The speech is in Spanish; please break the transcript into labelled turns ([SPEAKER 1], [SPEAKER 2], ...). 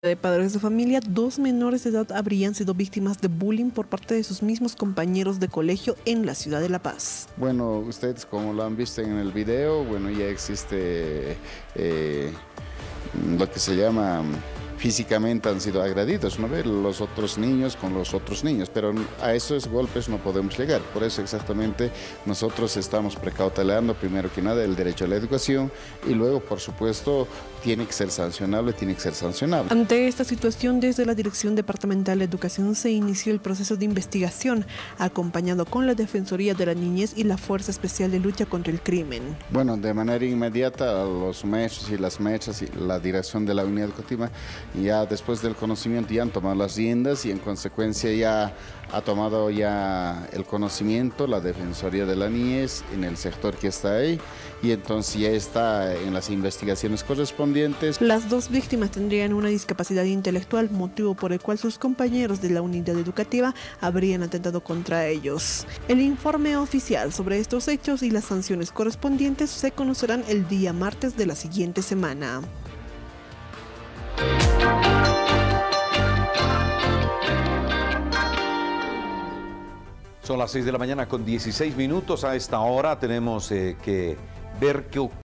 [SPEAKER 1] de padres de familia, dos menores de edad habrían sido víctimas de bullying por parte de sus mismos compañeros de colegio en la ciudad de La Paz.
[SPEAKER 2] Bueno, ustedes como lo han visto en el video, bueno, ya existe eh, lo que se llama físicamente han sido agredidos, ¿no? Los otros niños con los otros niños, pero a esos golpes no podemos llegar. Por eso exactamente nosotros estamos precautelando primero que nada el derecho a la educación y luego, por supuesto, tiene que ser sancionable, tiene que ser sancionable.
[SPEAKER 1] Ante esta situación, desde la Dirección Departamental de Educación se inició el proceso de investigación, acompañado con la Defensoría de la Niñez y la Fuerza Especial de Lucha contra el Crimen.
[SPEAKER 2] Bueno, de manera inmediata los maestros y las maestras y la dirección de la unidad educativa ya después del conocimiento ya han tomado las riendas y en consecuencia ya ha tomado ya el conocimiento la Defensoría de la Niñez en el sector que está ahí y entonces ya está en las investigaciones correspondientes.
[SPEAKER 1] Las dos víctimas tendrían una discapacidad intelectual, motivo por el cual sus compañeros de la unidad educativa habrían atentado contra ellos. El informe oficial sobre estos hechos y las sanciones correspondientes se conocerán el día martes de la siguiente semana.
[SPEAKER 3] Son las 6 de la mañana con 16 minutos. A esta hora tenemos eh, que ver qué ocurre.